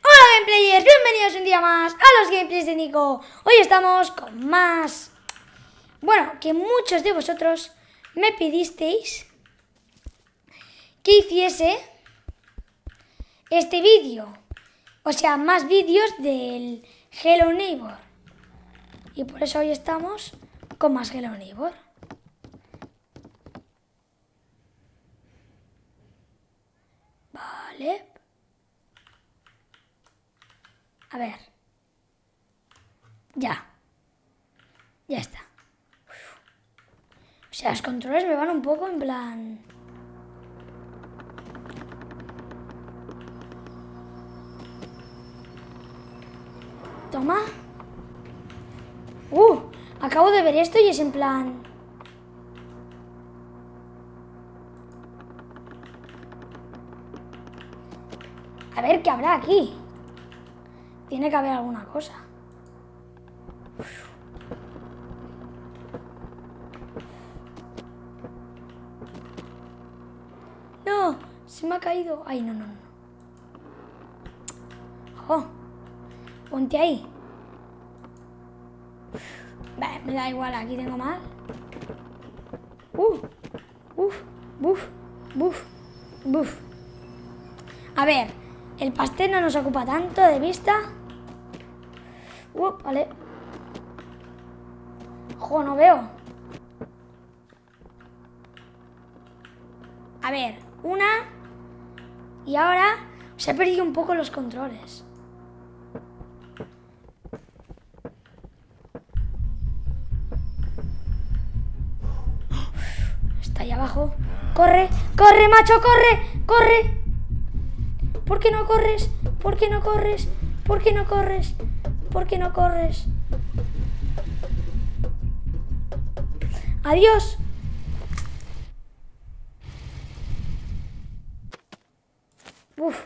Hola gameplayers, bienvenidos un día más a los gameplays de Nico. Hoy estamos con más... Bueno, que muchos de vosotros me pedisteis que hiciese este vídeo. O sea, más vídeos del Hello Neighbor. Y por eso hoy estamos con más Hello Neighbor. Vale. A ver. Ya. Ya está. O sea, los controles me van un poco en plan... Toma. Uh, acabo de ver esto y es en plan... A ver, ¿qué habrá aquí? Tiene que haber alguna cosa. No, se me ha caído. Ay, no, no, no. Oh, ponte ahí. Vale, me da igual, aquí tengo más. Uh, uf, buf, buf, buf. A ver, el pastel no nos ocupa tanto de vista. Uh, vale. Jo, no veo. A ver, una. Y ahora se ha perdido un poco los controles. Está ahí abajo. ¡Corre! ¡Corre, macho! ¡Corre! ¡Corre! ¿Por qué no corres? ¿Por qué no corres? ¿Por qué no corres? ¿Por qué no corres? Adiós. Uf.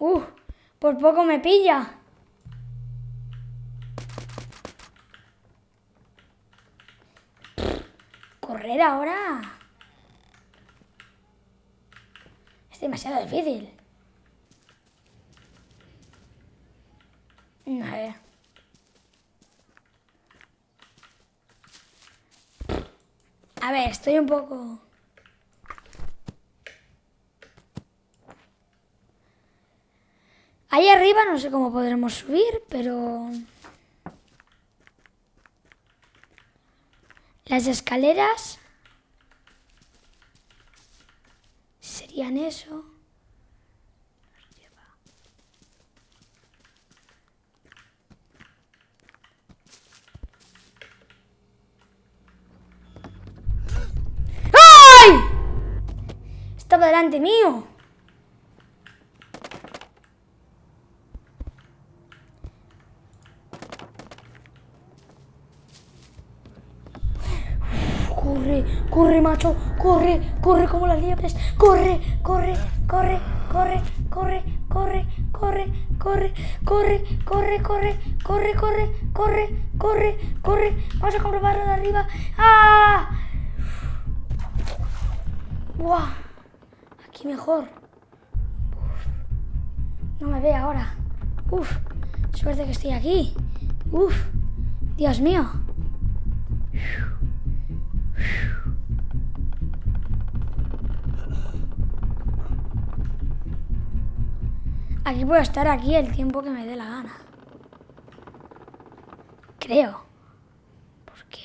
Uf. Por poco me pilla. Correr ahora. Es demasiado difícil. A ver. A ver, estoy un poco... Ahí arriba no sé cómo podremos subir, pero... Las escaleras serían eso. ¡Ay! Estaba delante mío. Corre, corre, macho, corre, corre como las liebres, corre, corre, corre, corre, corre, corre, corre, corre, corre, corre, corre, corre, corre, corre, corre, corre, vamos a comprobarlo de arriba. ¡Ah! ¡Buah! Aquí mejor. No me ve ahora. Uf, suerte que estoy aquí. Uf, Dios mío. Aquí puedo estar aquí el tiempo que me dé la gana. Creo. Porque...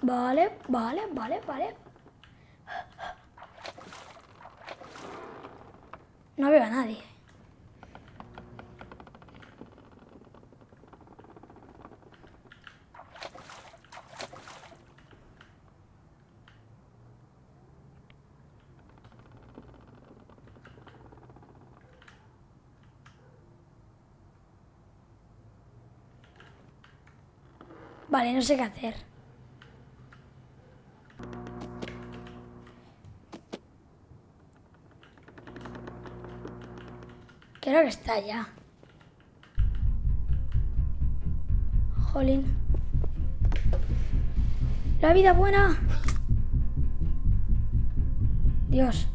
Vale, vale, vale, vale. No veo a nadie. Vale, no sé qué hacer. Creo que está ya. Jolín. La vida buena. Dios.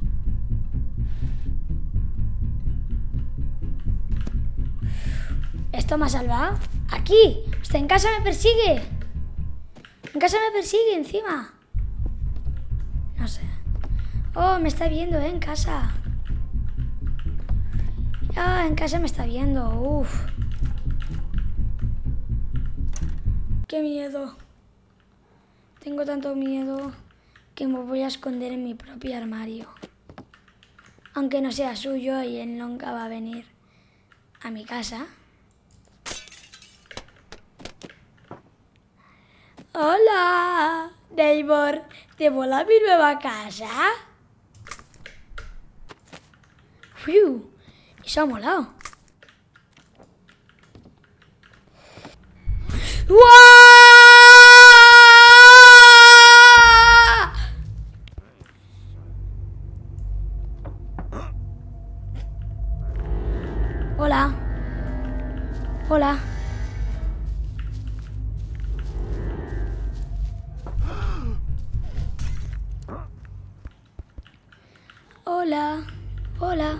¿Esto me ha salvado? ¡Aquí! Está en casa me persigue! En casa me persigue encima. No sé. Oh, me está viendo, ¿eh? En casa. Ah, en casa me está viendo. Uf. Qué miedo. Tengo tanto miedo que me voy a esconder en mi propio armario. Aunque no sea suyo y él nunca va a venir a mi casa. Hola, neighbor. ¿Te mola mi nueva casa? Fiu, eso ha molado. Hola. Hola. Hola. Hola.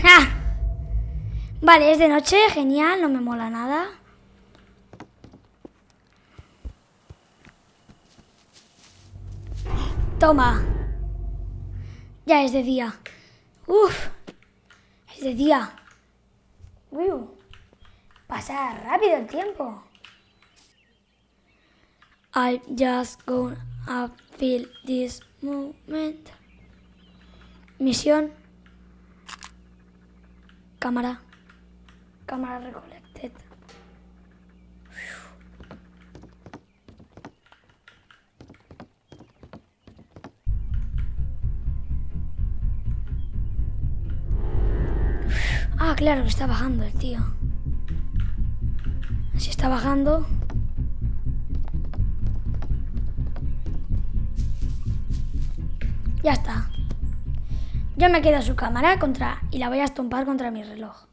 ¡Ja! Vale, es de noche, genial, no me mola nada. Toma. Ya es de día. Uf. Es de día. Uy. Pasa rápido el tiempo. I just gonna feel this moment. Misión. Cámara. Cámara recollected. Claro que está bajando el tío. Si está bajando. Ya está. Yo me quedo su cámara contra y la voy a estompar contra mi reloj.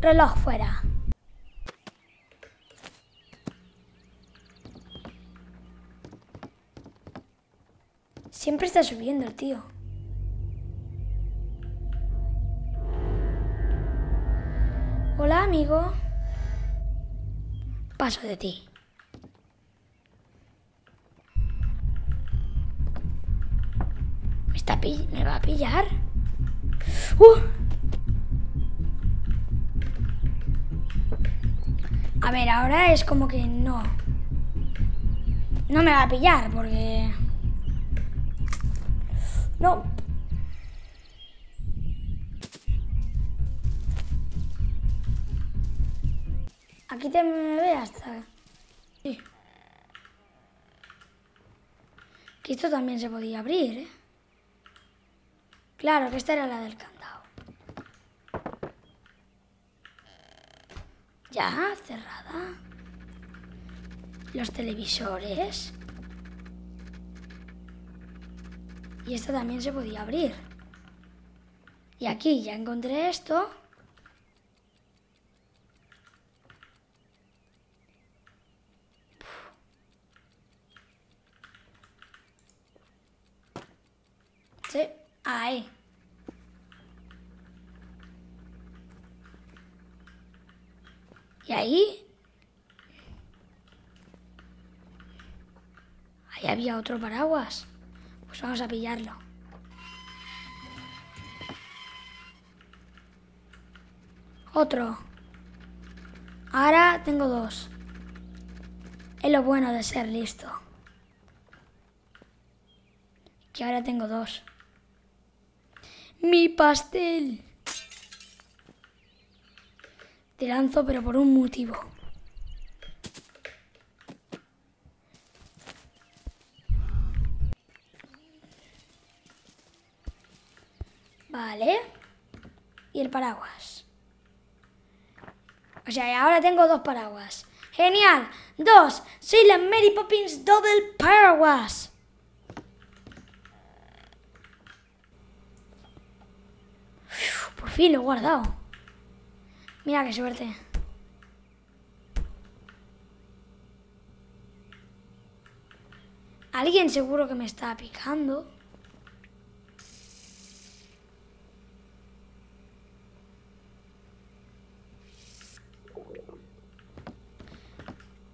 Reloj fuera. Siempre está subiendo el tío. Hola, amigo. Paso de ti. ¿Me, está pi- ¿Me va a pillar? ¡Uh! A ver, ahora es como que no. No me va a pillar porque... No. Aquí te me ve hasta... Sí. Que esto también se podía abrir, ¿eh? Claro, que esta era la del candado. Ya, cerrada. Los televisores. Y esta también se podía abrir. Y aquí ya encontré esto. Sí, ahí. Y ahí... Ahí había otro paraguas. Pues vamos a pillarlo. Otro. Ahora tengo dos. Es lo bueno de ser listo. Que ahora tengo dos. Mi pastel. Te lanzo, pero por un motivo. Vale. Y el paraguas. O sea, ahora tengo dos paraguas. Genial. Dos. Soy la Mary Poppins Double Paraguas. Por fin lo he guardado. Mira qué suerte. Alguien seguro que me está picando.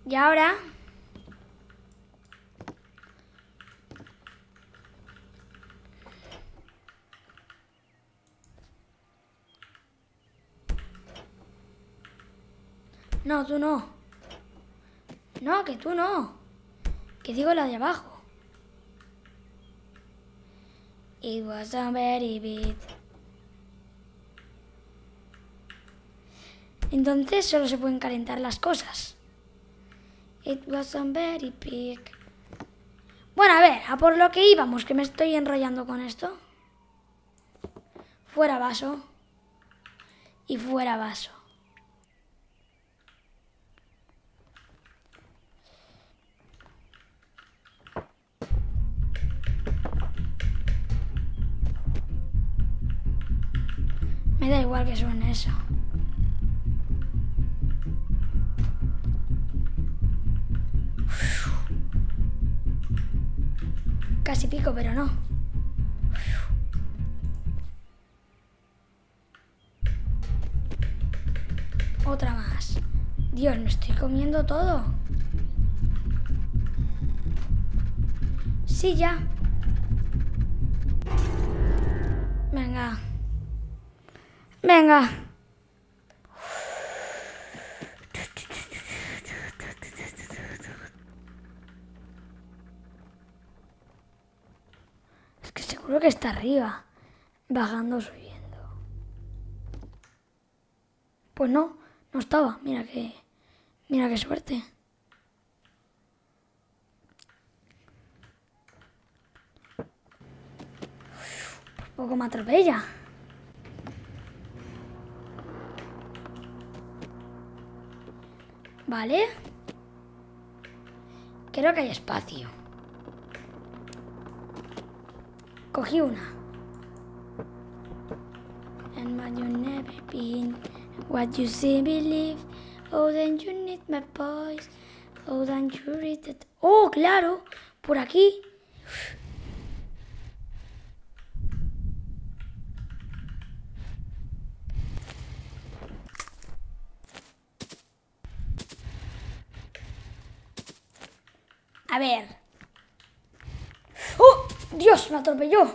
Y ahora... No, tú no. No, que tú no. Que digo la de abajo. It was a very bit. Entonces solo se pueden calentar las cosas. It was a very big. Bueno, a ver, a por lo que íbamos, que me estoy enrollando con esto. Fuera vaso. Y fuera vaso. Me da igual que suene eso. Casi pico, pero no. Otra más. Dios, me estoy comiendo todo. Sí, ya. Venga. Venga. Es que seguro que está arriba, bajando, subiendo. Pues no, no estaba. Mira que, mira qué suerte. Por poco me atropella. Vale. Creo que hay espacio. Cogí una. And what you never been, what you see believe. Oh, then you need my voice. Oh, then you read it. Oh, claro, por aquí. A ver. ¡Oh! Dios, me atropelló.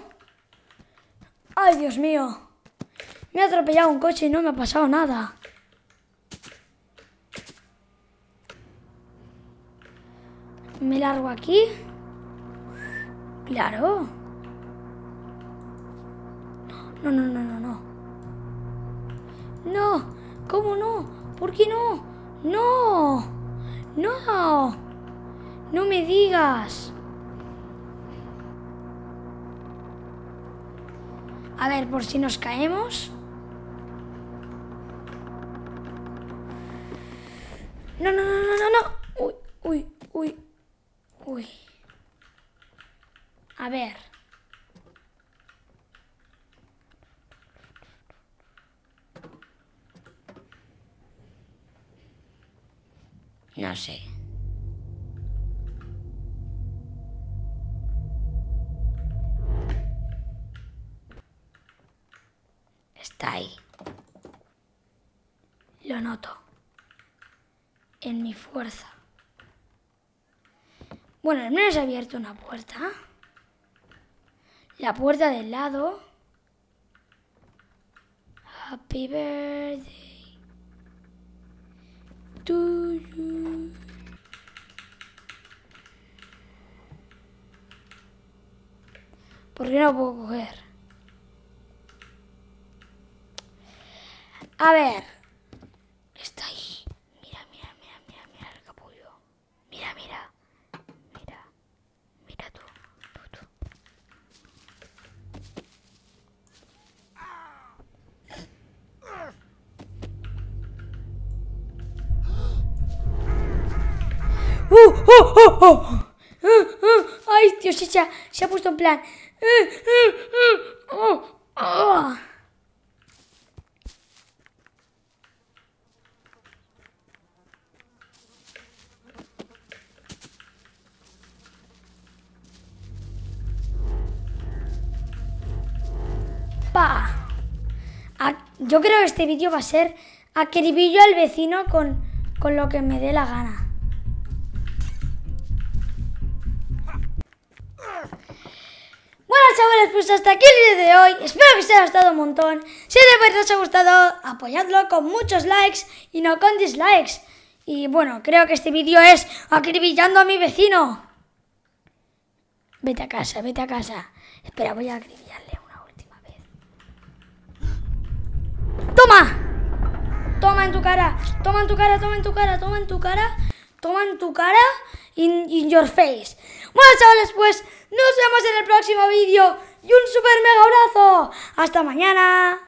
Ay, Dios mío. Me ha atropellado un coche y no me ha pasado nada. Me largo aquí. Claro. No, no, no, no, no. No. ¿Cómo no? ¿Por qué no? No. No. No me digas. A ver, por si nos caemos. No, no, no, no, no, no. Uy, uy, uy, uy. A ver. No sé. Está ahí. Lo noto. En mi fuerza. Bueno, al menos he abierto una puerta. La puerta del lado. Happy birthday to you. ¿Por qué no puedo coger? A ver. Está ahí. Mira, mira, mira, mira, mira el capullo. Mira, mira. Mira. Mira tú. Tú, tú. ¡Uh! ¡Oh! ¡Oh! ¡Oh! ¡Uh! ¡Uh! ¡Ay, Dios! Se ha, puesto en plan. ¡Uh! Yo creo que este vídeo va a ser acribillo al vecino con, con lo que me dé la gana. Bueno chavales, pues hasta aquí el vídeo de hoy. Espero que os haya gustado un montón. Si de verdad os ha gustado, apoyadlo con muchos likes y no con dislikes. Y bueno, creo que este vídeo es acribillando a mi vecino. Vete a casa, vete a casa. Espera, voy a acribillarle ¡Toma! Toma en tu cara, toma en tu cara, toma en tu cara, toma en tu cara, toma en tu cara, in, in your face. Bueno, chavales, pues nos vemos en el próximo vídeo y un super mega abrazo. Hasta mañana.